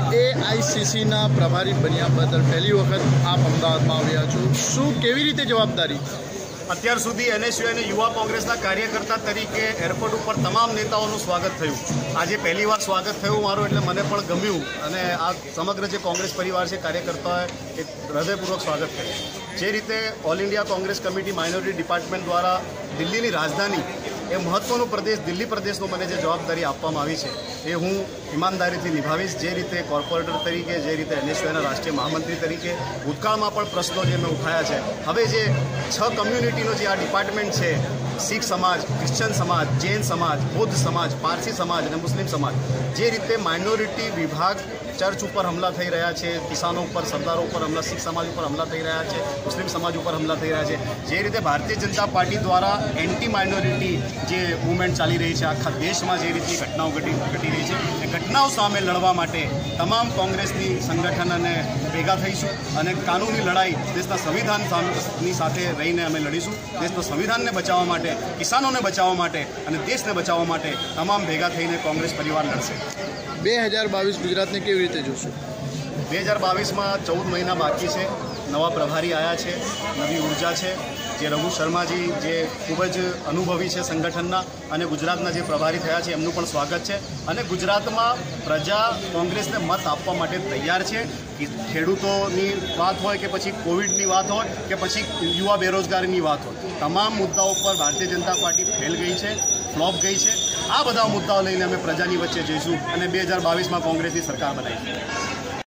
એઆઈસીસીના પ્રભારી બન્યા બદલ પહેલી વખત આપ અમદાવાદમાં આવ્યા છો શું કેવી રીતે જવાબદારી અત્યાર સુધી એનએસયુ અને યુવા કોંગ્રેસના કાર્યકર્તા તરીકે એરપોર્ટ ઉપર તમામ નેતાઓનું સ્વાગત થયું આજે પહેલી વાર સ્વાગત થયું મારું એટલે મને પણ ગમ્યું અને આ સમગ્ર જે કોંગ્રેસ પરિવાર છે કાર્યકર્તાઓએ એક હૃદયપૂર્વક સ્વાગત કર્યું જે રીતે all India Congress committee minority department દ્વારા દિલ્હીની રાજધાની એ મહત્ત્વનો પ્રદેશ દિલ્હી પ્રદેશનો મને જે જવાબદારી આપવામાં આવી છે એ હું ઈમાનદારીથી નિભાવીશ જે રીતે કોર્પોરેટર તરીકે જે રીતે એનએસયુના રાષ્ટ્રીય મહામંત્રી તરીકે ભૂતકાળમાં પણ પ્રશ્નો જે મેં ઉઠાયા છે હવે જે છ કમ્યુનિટીનો જે આ ડિપાર્ટમેન્ટ છે શીખ સમાજ ક્રિશ્ચન સમાજ જૈન સમાજ બૌદ્ધ સમાજ પારસી સમાજ અને મુસ્લિમ સમાજ જે રીતે માઇનોરિટી વિભાગ ચર્ચ ઉપર હમલા થઈ રહ્યા છે કિસાનો ઉપર સરદારો ઉપર હમલા શીખ સમાજ ઉપર હમલા થઈ રહ્યા છે મુસ્લિમ સમાજ ઉપર હમલા થઈ રહ્યા છે જે રીતે ભારતીય જનતા પાર્ટી દ્વારા એન્ટી માઇનોરિટી જે મુવમેન્ટ ચાલી રહી છે આખા દેશમાં જે રીતે ઘટનાઓ ઘટી ઘટી રહી છે એ ઘટનાઓ સામે લડવા માટે તમામ કોંગ્રેસની સંગઠન અને ભેગા થઈશું અને કાનૂની લડાઈ દેશના સંવિધાન સામેની સાથે રહીને અમે લડીશું દેશના સંવિધાનને બચાવવા માટે કિસાનોને બચાવવા માટે અને દેશને બચાવવા માટે તમામ ભેગા થઈને કોંગ્રેસ પરિવાર લડશે બે હજાર બાવીસ ગુજરાતને કેવી રીતે જોશો બે હજાર બાવીસમાં ચૌદ મહિના બાકી છે નવા પ્રભારી આવ્યા છે નવી ઉર્જા છે જે રઘુ શર્માજી જે ખૂબ જ અનુભવી છે સંગઠનના અને ગુજરાતના જે પ્રભારી થયા છે એમનું પણ સ્વાગત છે અને ગુજરાતમાં પ્રજા કોંગ્રેસને મત આપવા માટે તૈયાર છે કે ખેડૂતોની વાત હોય કે પછી કોવિડની વાત હોય કે પછી યુવા બેરોજગારીની વાત હોય તમામ મુદ્દાઓ પર ભારતીય જનતા પાર્ટી ફેલ ગઈ છે ફ્લોપ ગઈ છે આ બધા મુદ્દાઓ લઈને અમે પ્રજાની વચ્ચે જઈશું અને બે હજાર બાવીસમાં કોંગ્રેસની સરકાર બનાવીશું